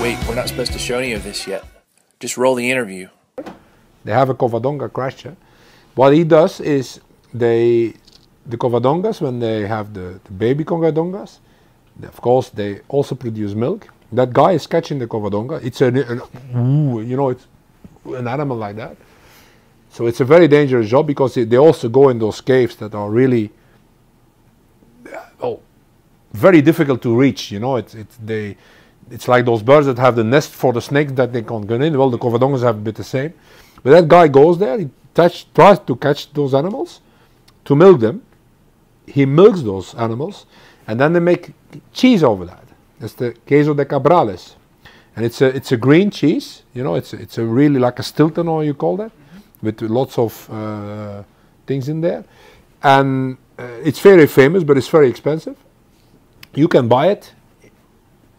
Wait, we're not supposed to show any of this yet. Just roll the interview. They have a Covadonga crusher. Eh? What he does is they, the Covadongas, when they have the, the baby Covadongas, of course they also produce milk. That guy is catching the Covadonga. It's a, an, ooh, you know, it's an animal like that. So it's a very dangerous job because they they also go in those caves that are really, oh, very difficult to reach. You know, it's it's they, it's like those birds that have the nest for the snakes that they can't get in. Well, the Covadongas have a bit the same. But that guy goes there, he touch, tries to catch those animals, to milk them. He milks those animals, and then they make cheese over that. That's the queso de cabrales, and it's a it's a green cheese. You know, it's a, it's a really like a Stilton, or you call that, with lots of uh, things in there, and uh, it's very famous, but it's very expensive. You can buy it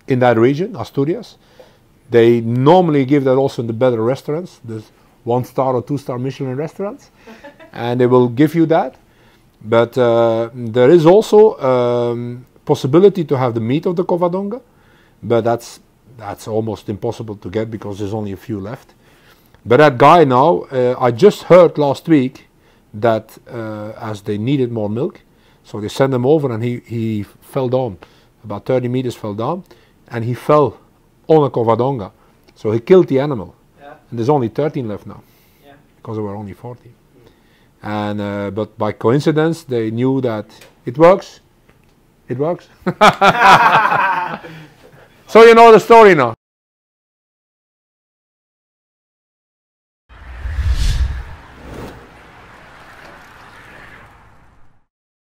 in that region, Asturias. They normally give that also in the better restaurants, the one star or two star Michelin restaurants, and they will give you that. But uh, there is also um, possibility to have the meat of the covadonga, but that's that's almost impossible to get because there's only a few left. But that guy now, uh, I just heard last week that uh, as they needed more milk, so they sent him over and he, he fell down, about 30 meters fell down, and he fell on a covadonga. So he killed the animal. Yeah. And there's only 13 left now Yeah. because there were only 40. And uh, but by coincidence, they knew that it works. It works. so you know the story now.